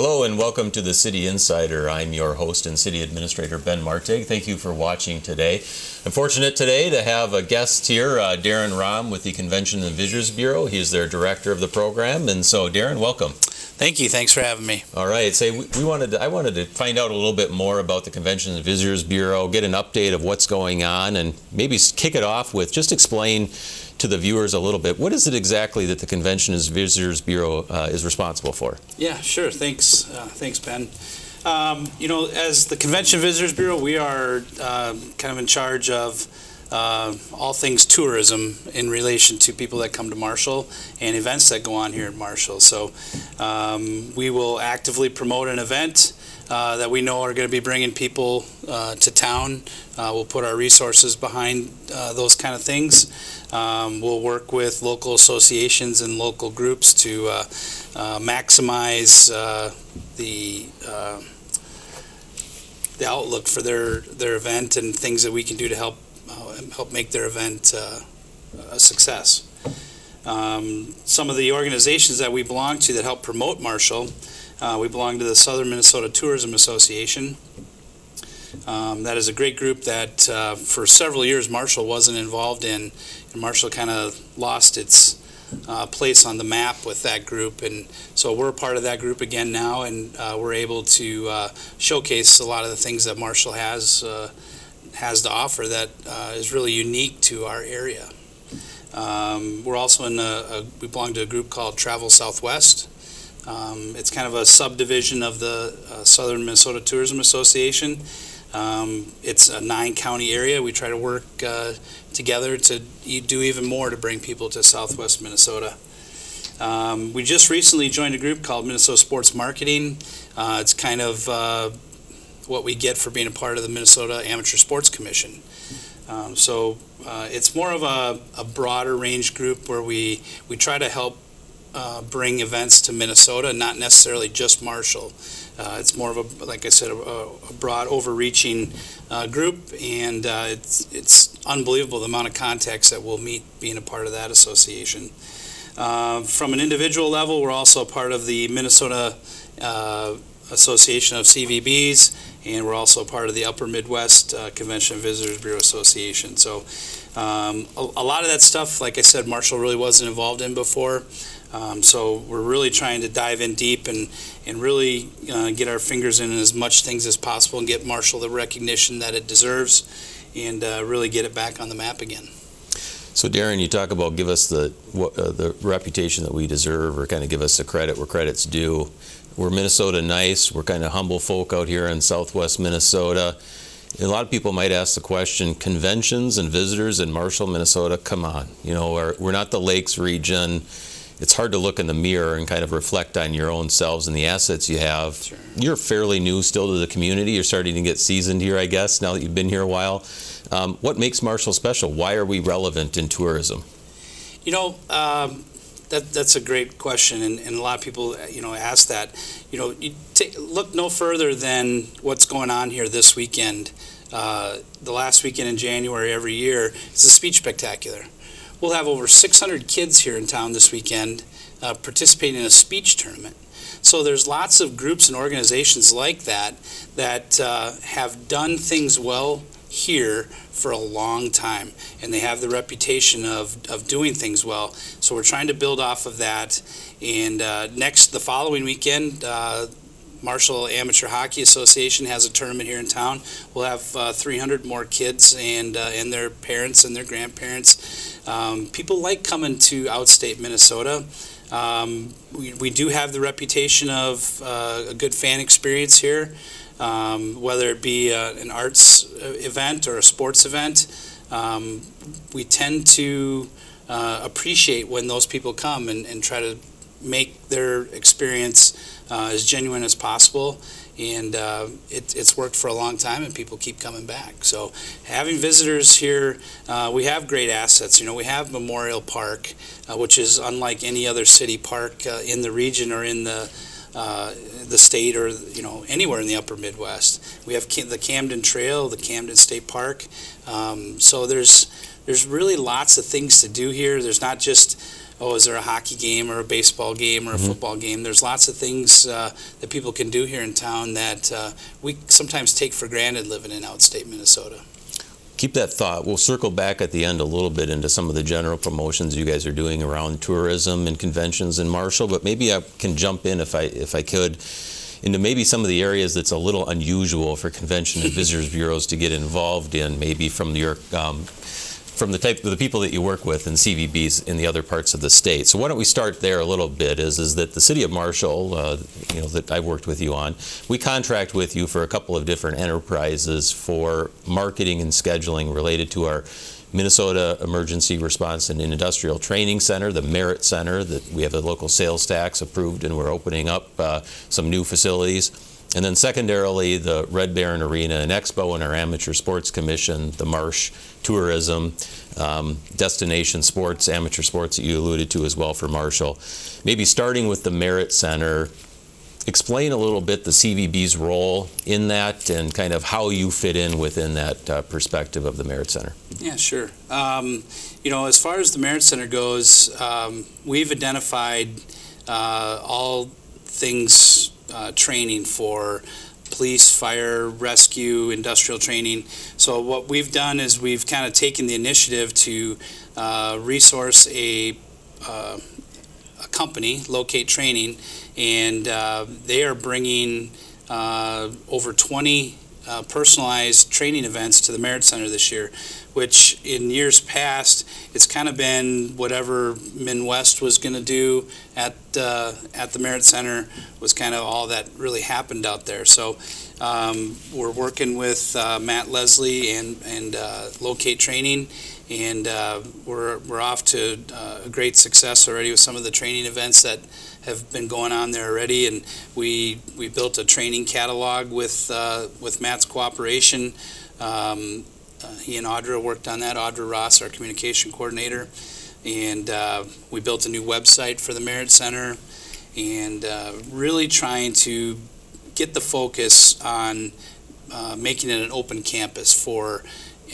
Hello and welcome to the City Insider. I'm your host and City Administrator Ben Martig. Thank you for watching today. I'm fortunate today to have a guest here, uh, Darin Rahm with the Convention and Visitors Bureau. He is their director of the program. And so, Darin, welcome. Thank you. Thanks for having me. All right. Say we, we wanted to, I wanted to find out a little bit more about the Convention and Visitors Bureau, get an update of what's going on, and maybe kick it off with just explain to the viewers a little bit what is it exactly that the Convention and Visitors Bureau uh, is responsible for? Yeah, sure. Thanks. Uh, thanks, Ben. Um, you know, as the Convention Visitors Bureau, we are uh, kind of in charge of uh, all things tourism in relation to people that come to Marshall and events that go on here at Marshall. So um, we will actively promote an event uh, that we know are going to be bringing people uh, to town. Uh, we'll put our resources behind uh, those kind of things. Um, we'll work with local associations and local groups to uh, maximize the the outlook for their their event and things that we can do to help help make their event uh, a success. Um, some of the organizations that we belong to that help promote Marshall, uh, we belong to the Southern Minnesota Tourism Association. Um, that is a great group that uh, for several years Marshall wasn't involved in, and Marshall kind of lost its uh, place on the map with that group. And so we're a part of that group again now, and uh, we're able to uh, showcase a lot of the things that Marshall has has to offer that uh, is really unique to our area. Um, we're also in a, a, we belong to a group called Travel Southwest. Um, it's kind of a subdivision of the uh, Southern Minnesota Tourism Association. Um, it's a nine county area. We try to work uh, together to do even more to bring people to Southwest Minnesota. Um, we just recently joined a group called Minnesota Sports Marketing. Uh, it's kind of uh, what we get for being a part of the Minnesota Amateur Sports Commission. Um, so uh, it's more of a, a, broader range group where we, we try to help uh, bring events to Minnesota, not necessarily just Marshall. Uh, it's more of a, like I said, a, a broad, overreaching uh, group, and uh, it's, it's unbelievable the amount of contacts that we'll meet being a part of that association. Uh, from an individual level, we're also part of the Minnesota Association of CVBs, and we're also part of the Upper Midwest uh, Convention and Visitors Bureau Association. So um, a, a, lot of that stuff, like I said, Marshall really wasn't involved in before. Um, so we're really trying to dive in deep and, and really uh, get our fingers in as much things as possible and get Marshall the recognition that it deserves and uh, really get it back on the map again. So Darin, you talk about give us the uh, the reputation that we deserve, or kind of give us the credit where credit's due. We're Minnesota nice. We're kind of humble folk out here in southwest Minnesota. A lot of people might ask the question, conventions and visitors in Marshall, Minnesota, come on. You know, we're, we're not the Lakes region. It's hard to look in the mirror and kind of reflect on your own selves and the assets you have. Sure. You're fairly new still to the community. You're starting to get seasoned here, I guess, now that you've been here a while. Um, what makes Marshall special? Why are we relevant in tourism? You know, um, that, that's a great question, and, and, a lot of people, you know, ask that. You know, you take, look no further than what's going on here this weekend. Uh, the last weekend in January every year is the Speech Spectacular. We'll have over 600 kids here in town this weekend uh, participating in a speech tournament. So there's lots of groups and organizations like that that uh, have done things well here for a long time and they have the reputation of, of doing things well so we're trying to build off of that and uh, next the following weekend uh, Marshall Amateur Hockey Association has a tournament here in town. We'll have uh, 300 more kids and uh, and their parents and their grandparents. Um, people like coming to outstate Minnesota. Um, we, we do have the reputation of uh, a good fan experience here um, whether it be uh, an arts uh, event or a sports event. Um, we tend to uh, appreciate when those people come and, and, try to make their experience uh, as genuine as possible. And uh, it, it's worked for a long time, and people keep coming back. So, having visitors here, uh, we have great assets. You know, we have Memorial Park, which is unlike any other city park in the region or in the uh, the state or, you know, anywhere in the upper Midwest. We have Ca- the Camden Trail, the Camden State Park. Um, So there's, there's really lots of things to do here. There's not just, oh, is there a hockey game or a baseball game or a Mhm. football game? There's lots of things uh, that people can do here in town that uh, we sometimes take for granted living in outstate Minnesota. Keep that thought. We'll circle back at the end a little bit into some of the general promotions you guys are doing around tourism and conventions in Marshall, but maybe I can jump in if I if I could into maybe some of the areas that's a little unusual for convention and visitors bureaus to get involved in, maybe from your um, from the type of the people that you work with in CVBs in the other parts of the state. So why don't we start there a little bit? Is is that the city of Marshall, uh, you know, that I've worked with you on, we contract with you for a couple of different enterprises for marketing and scheduling related to our Minnesota Emergency Response and Industrial Training Center, the Merit Center, that we have a local sales tax approved and we're opening up uh, some new facilities. And then secondarily, the Red Baron Arena and Expo and our Amateur Sports Commission, the Marsh Tourism, um, Destination Sports, Amateur Sports that you alluded to as well for Marshall. Maybe starting with the Merit Center, explain a little bit the CVB's role in that and kind of how you fit in within that uh, perspective of the Merit Center. Yeah, sure. Um, you know, as far as the Merit Center goes, um, we've identified uh, all things uh, training for police, fire, rescue, industrial training. So what we've done is we've kind of taken the initiative to uh, resource a, uh, a company, Locate Training, and uh, they are bringing uh, over 20 uh, personalized training events to the Merit Center this year, which in years past, it's kind of been whatever Minwest was going to do at uh, at the Merit Center was kind of all that really happened out there. So um, we're working with uh, Matt Leslie and and uh, Locate Training, and uh, we're we're off to uh, a great success already with some of the training events that have been going on there already, and we we built a training catalog with uh, with Matt's cooperation. Um, uh, he and Audra worked on that. Audra Ross, our communication coordinator, and uh, we built a new website for the Merit Center, and uh, really trying to get the focus on uh, making it an open campus for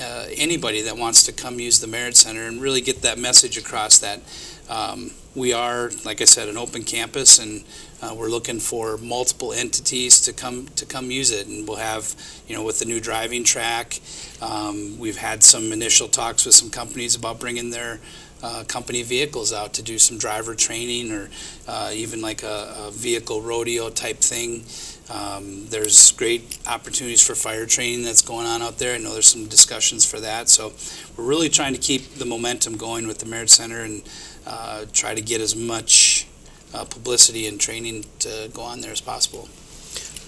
uh, anybody that wants to come use the Merit Center and really get that message across that um, we are, like I said, an open campus, and uh, we're looking for multiple entities to come to come use it. And we'll have, you know, with the new driving track, um, we've had some initial talks with some companies about bringing their uh, company vehicles out to do some driver training or uh, even like a, a vehicle rodeo type thing. Um, there's great opportunities for fire training that's going on out there. I know there's some discussions for that. So we're really trying to keep the momentum going with the Merit Center and uh, try to get as much uh, publicity and training to go on there as possible.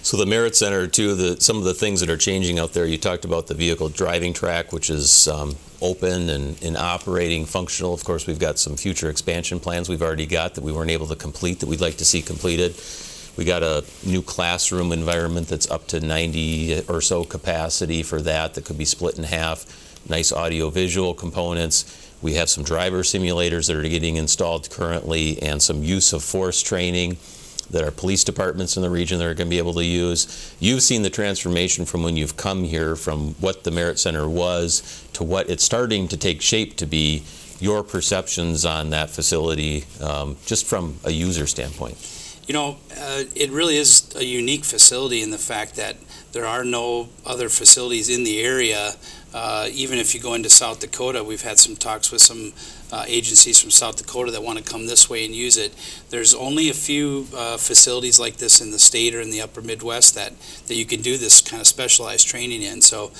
So the Merit Center, too, the, some of the things that are changing out there, you talked about the vehicle driving track, which is um, open and, and operating, functional. Of course, we've got some future expansion plans we've already got that we weren't able to complete that we'd like to see completed. We got a new classroom environment that's up to 90 or so capacity for that, that could be split in half. Nice audio-visual components. We have some driver simulators that are getting installed currently and some use of force training that our police departments in the region that are going to be able to use. You've seen the transformation from when you've come here from what the Merit Center was to what it's starting to take shape to be. Your perceptions on that facility, um, just from a user standpoint. You know, uh, it really is a unique facility in the fact that there are no other facilities in the area. Uh, even if you go into South Dakota, we've had some talks with some uh, agencies from South Dakota that want to come this way and use it. There's only a few uh, facilities like this in the state or in the upper Midwest that, that you can do this kind of specialized training in. So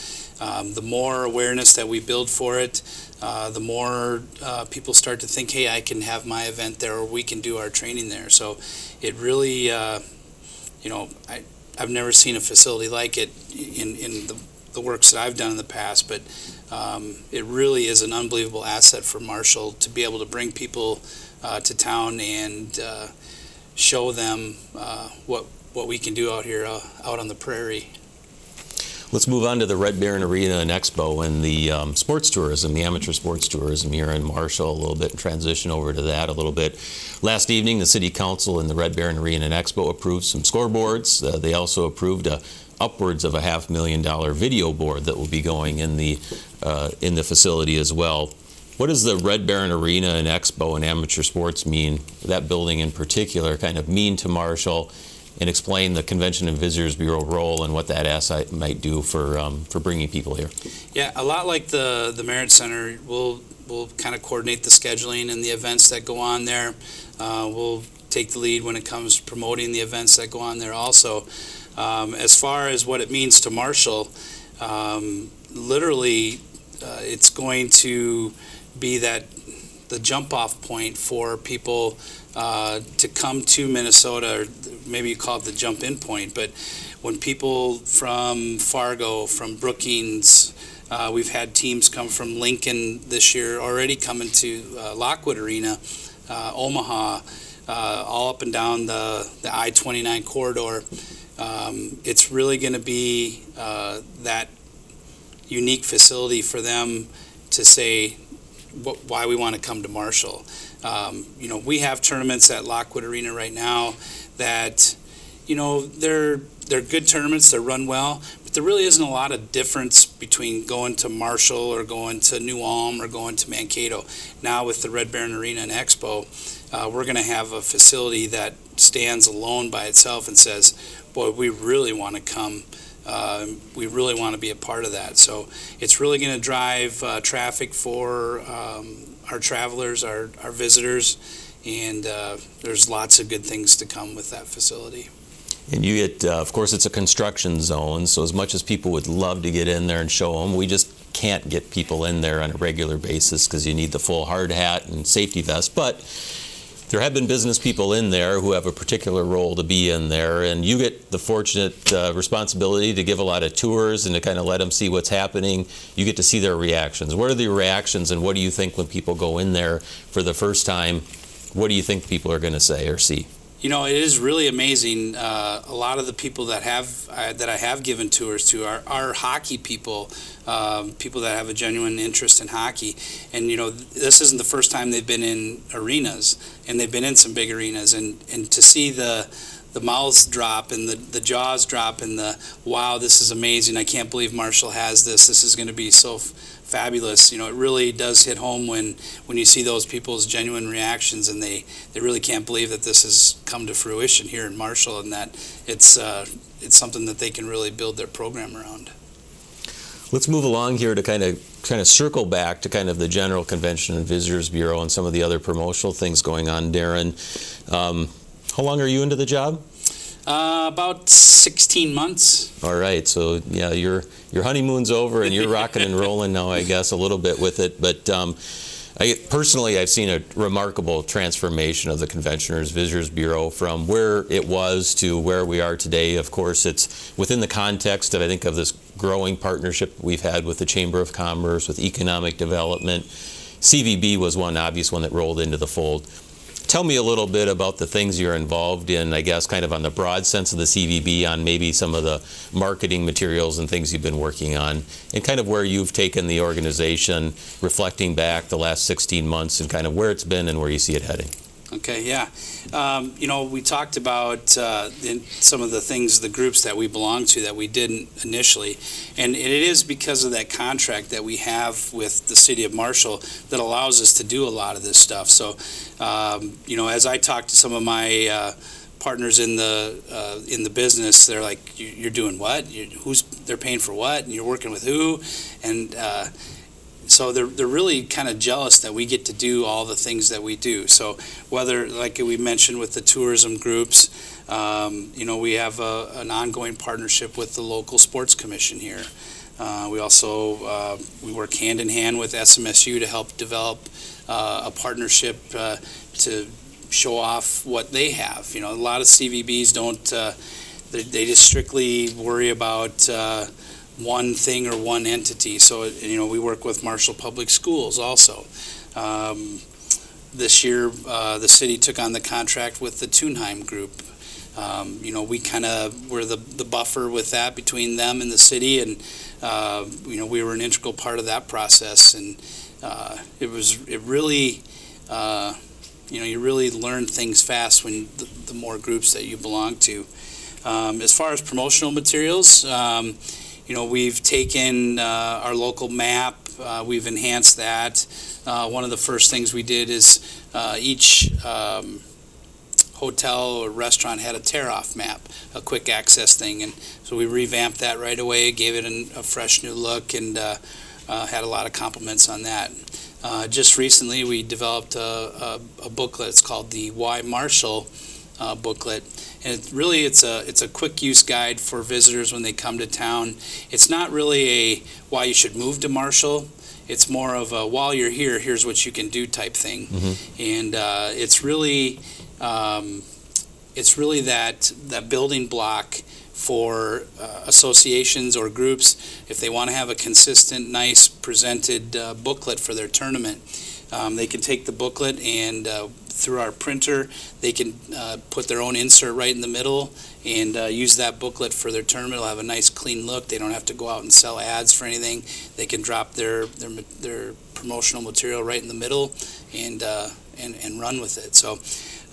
um, the more awareness that we build for it, uh, the more uh, people start to think, hey, I can have my event there or we can do our training there. So it really, uh, you know, I, I've never seen a facility like it in, in the, the works that I've done in the past, but um, it really is an unbelievable asset for Marshall to be able to bring people uh, to town and uh, show them uh, what what we can do out here, uh, out on the prairie. Let's move on to the Red Baron Arena and Expo and the um, sports tourism, the amateur sports tourism here in Marshall a little bit and transition over to that a little bit. Last evening, the City Council and the Red Baron Arena and Expo approved some scoreboards. Uh, they also approved a upwards of a half million dollar video board that will be going in the uh, in the facility as well. What does the Red Baron Arena and Expo and amateur sports mean? That building in particular kind of mean to Marshall, and explain the Convention and Visitors Bureau role and what that asset might do for um, for bringing people here. Yeah, a lot like the the Merit Center, we'll we'll kind of coordinate the scheduling and the events that go on there. Uh, we'll take the lead when it comes to promoting the events that go on there. Also, um, as far as what it means to Marshall, um, literally, uh, it's going to be that the jump off point for people uh, to come to Minnesota, or maybe you call it the jump in point, but when people from Fargo, from Brookings, uh, we've had teams come from Lincoln this year already coming to uh, Lockwood Arena, uh, Omaha, uh, all up and down the, the I 29 corridor. Um, it's really going to be that unique facility for them to say wh- why we want to come to Marshall. Um, you know, we have tournaments at Lockwood Arena right now that, you know, they're they're good tournaments. They're run well, but there really isn't a lot of difference between going to Marshall or going to New Ulm or going to Mankato. Now with the Red Baron Arena and Expo, uh, we're going to have a facility that stands alone by itself and says, "Boy, we really want to come." Uh, we really want to be a part of that. So it's really going to drive uh, traffic for um, our travelers, our, our visitors, and uh, there's lots of good things to come with that facility. And you get, uh, of course, it's a construction zone, so as much as people would love to get in there and show them, we just can't get people in there on a regular basis because you need the full hard hat and safety vest. But there have been business people in there who have a particular role to be in there, and you get the fortunate uh, responsibility to give a lot of tours and to kind of let them see what's happening. You get to see their reactions. What are the reactions, and what do you think when people go in there for the first time? What do you think people are going to say or see? You know, it is really amazing. Uh, a lot of the people that have uh, that I have given tours to are, are hockey people, um, people that have a genuine interest in hockey. And you know, this isn't the first time they've been in arenas, and they've been in some big arenas. And and to see the the mouths drop and the, the jaws drop and the wow, this is amazing. I can't believe Marshall has this. This is going to be so fabulous. You know, it really does hit home when, when you see those people's genuine reactions and they, they really can't believe that this has come to fruition here in Marshall and that it's, uh, it's something that they can really build their program around. Let's move along here to kind of kind of circle back to kind of the General Convention and Visitors Bureau and some of the other promotional things going on. Darin, um, how long are you into the job? Uh, about 16 months. All right, so yeah, your your honeymoon's over and you're rocking and rolling now, I guess, a little bit with it. But um, I, personally, I've seen a remarkable transformation of the Conventioners Visitors Bureau from where it was to where we are today. Of course, it's within the context of I think of this growing partnership we've had with the Chamber of Commerce, with economic development. CVB was one obvious one that rolled into the fold. Tell me a little bit about the things you're involved in, I guess, kind of on the broad sense of the CVB, on maybe some of the marketing materials and things you've been working on, and kind of where you've taken the organization, reflecting back the last 16 months and kind of where it's been and where you see it heading. Okay, yeah. Um, you know, we talked about uh, in some of the things, the groups that we belong to that we didn't initially. And it is because of that contract that we have with the city of Marshall that allows us to do a lot of this stuff. So, um, you know, as I talk to some of my uh, partners in the uh, in the business, they're like, "You're doing what? you who's they're paying for what? And you're working with who?" And uh, so they're, they're really kind of jealous that we get to do all the things that we do. So whether, like we mentioned with the tourism groups, um, you know, we have a, an ongoing partnership with the local sports commission here. Uh, we also uh, we work hand in hand with SMSU to help develop uh, a partnership uh, to show off what they have. You know, a lot of CVBs don't. Uh, they, they just strictly worry about uh, one thing or one entity. So, you know, we work with Marshall Public Schools also. Um, this year, uh, the city took on the contract with the Thunheim Group um, you know, we kind of were the, the buffer with that between them and the city, and uh, you know, we were an integral part of that process, and uh, it was it really, uh, you know, you really learn things fast when the, the more groups that you belong to. Um, as far as promotional materials, um, you know, we've taken uh, our local map, uh, we've enhanced that. Uh, one of the first things we did is uh, each um, hotel or restaurant had a tear-off map, a quick access thing, and so we revamped that right away, gave it an, a fresh new look, and uh, uh, had a lot of compliments on that. Just recently, we developed a, a, a booklet. It's called the Why Marshall uh, booklet, and it really it's a it's a quick use guide for visitors when they come to town. It's not really a why you should move to Marshall. It's more of a while you're here, here's what you can do type thing, and uh, it's really um, it's really that that building block for uh, associations or groups if they want to have a consistent, nice presented uh, booklet for their tournament. Um, they can take the booklet and uh, through our printer, they can uh, put their own insert right in the middle and uh, use that booklet for their tournament. It'll have a nice clean look. They don't have to go out and sell ads for anything. They can drop their their, their promotional material right in the middle and uh, and, and run with it. So,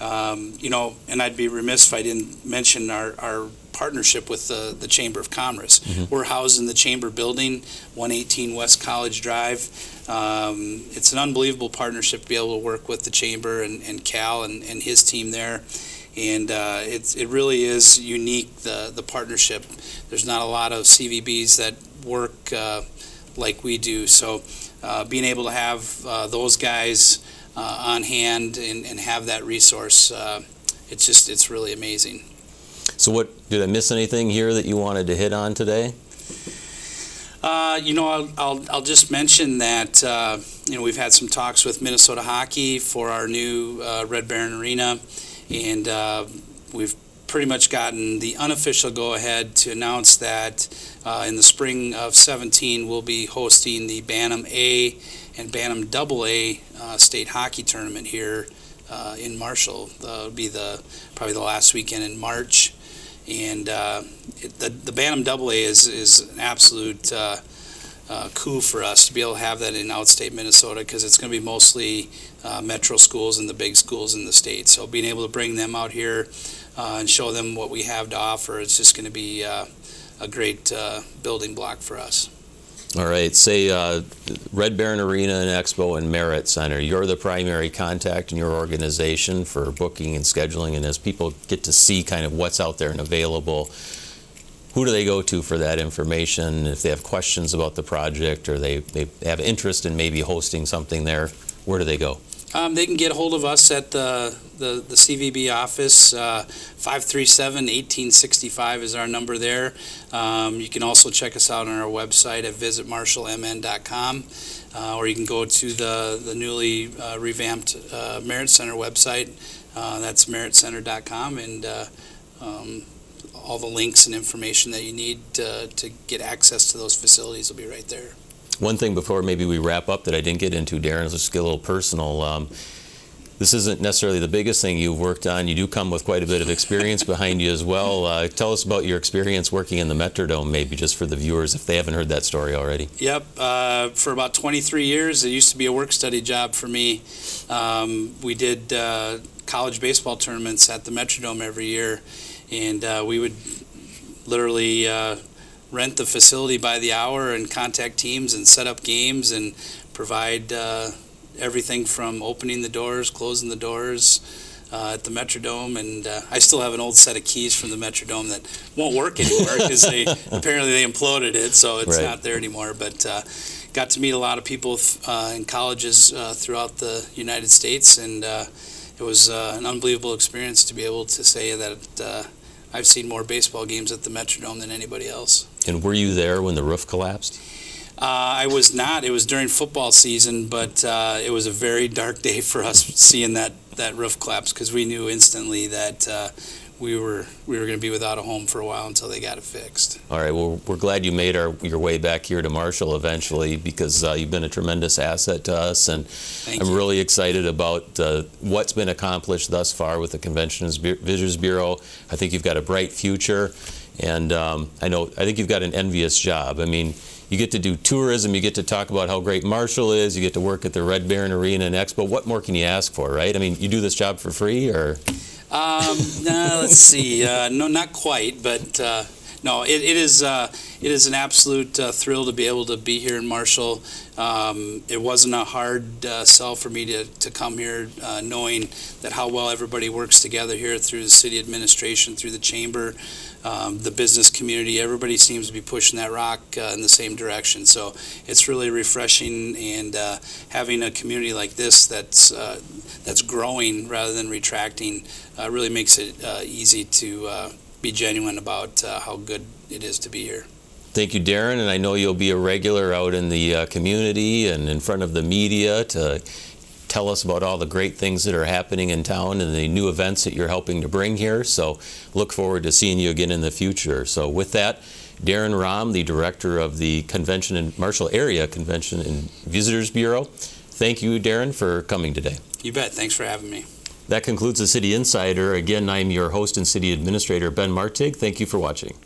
um, you know, and I'd be remiss if I didn't mention our, our partnership with the, the Chamber of Commerce. We're housed in the Chamber building, 118 West College Drive. Um, it's an unbelievable partnership to be able to work with the Chamber and, and Cal and, and his team there. And uh, it's, it really is unique, the, the partnership. There's not a lot of CVBs that work uh, like we do. So uh, being able to have uh, those guys uh, on hand and, and have that resource, uh, it's just, it's really amazing. So what, did I miss anything here that you wanted to hit on today? Uh, you know, I'll, I'll, I'll just mention that, uh, you know, we've had some talks with Minnesota Hockey for our new uh, Red Baron Arena, and uh, we've pretty much gotten the unofficial go-ahead to announce that uh, in the spring of 17 we'll be hosting the Bantam A and Bantam Double A uh, state hockey tournament here in Marshall. Uh, it'll be the probably the last weekend in March and uh, it, the the Bantam Double A is is an absolute uh, uh, coup for us to be able to have that in outstate Minnesota because it's going to be mostly uh, metro schools and the big schools in the state. So being able to bring them out here uh, and show them what we have to offer, it's just going to be uh, a great building block for us. All right, say uh, Red Baron Arena and Expo and Merit Center. You're the primary contact in your organization for booking and scheduling, and as people get to see kind of what's out there and available, who do they go to for that information? If they have questions about the project or they, they have interest in maybe hosting something there, where do they go? Um, they can get a hold of us at the, the, the CVB office. Uh, 537-1865 is our number there. Um, you can also check us out on our website at visitmarshallmn.com. Uh, or you can go to the, the newly uh, revamped uh, Merit Center website. Uh, that's meritcenter.com. And uh, um, all the links and information that you need uh, to get access to those facilities will be right there. One thing before maybe we wrap up that I didn't get into, Darin, let's just get a little personal. Um, this isn't necessarily the biggest thing you've worked on. You do come with quite a bit of experience behind you as well. Uh, tell us about your experience working in the Metrodome, maybe just for the viewers if they haven't heard that story already. Yep, uh, for about 23 years, it used to be a work study job for me. Um, we did uh, college baseball tournaments at the Metrodome every year, and uh, we would literally uh, rent the facility by the hour and contact teams and set up games and provide uh, everything from opening the doors, closing the doors. Uh, at the Metrodome, and uh, I still have an old set of keys from the Metrodome that won't work anymore because they apparently they imploded it, so it's Right. not there anymore. But uh, got to meet a lot of people uh, in colleges uh, throughout the United States, and uh, it was uh, an unbelievable experience to be able to say that uh, I've seen more baseball games at the Metrodome than anybody else. And were you there when the roof collapsed? Uh, I was not. It was during football season, but uh, it was a very dark day for us seeing that, that roof collapse because we knew instantly that uh, we were we were going to be without a home for a while until they got it fixed. All right, well, we're glad you made our, your way back here to Marshall eventually because uh, you've been a tremendous asset to us, and Thank I'm you. really excited about uh, what's been accomplished thus far with the Convention and Visitors Bureau. I think you've got a bright future, and um, I know I think you've got an envious job. I mean, you get to do tourism, you get to talk about how great Marshall is, you get to work at the Red Baron Arena and Expo. What more can you ask for, right? I mean, you do this job for free, or Um, no, let's see. Uh, no, not quite, but uh, no, it, it is. Uh, it is an absolute uh, thrill to be able to be here in Marshall. Um, it wasn't a hard uh, sell for me to, to come here, uh, knowing that how well everybody works together here through the city administration, through the chamber, um, the business community. Everybody seems to be pushing that rock uh, in the same direction. So it's really refreshing, and uh, having a community like this that's that's growing rather than retracting really makes it easy to be genuine about uh, how good it is to be here. Thank you, Darin, and I know you'll be a regular out in the uh, community and in front of the media to tell us about all the great things that are happening in town and the new events that you're helping to bring here. So look forward to seeing you again in the future. So with that, Darin Rahm, the director of the Convention and Marshall Area Convention and Visitors Bureau. Thank you, Darin, for coming today. You bet. Thanks for having me. That concludes the City Insider. Again, I'm your host and city administrator, Ben Martig. Thank you for watching.